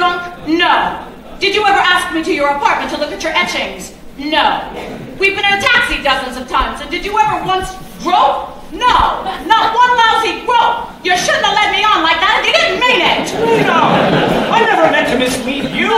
drunk? No. Did you ever ask me to your apartment to look at your etchings? No. We've been in a taxi dozens of times, and did you ever once grope? No. Not one lousy grope. You shouldn't have led me on like that if you didn't mean it. No. I never meant to mislead you.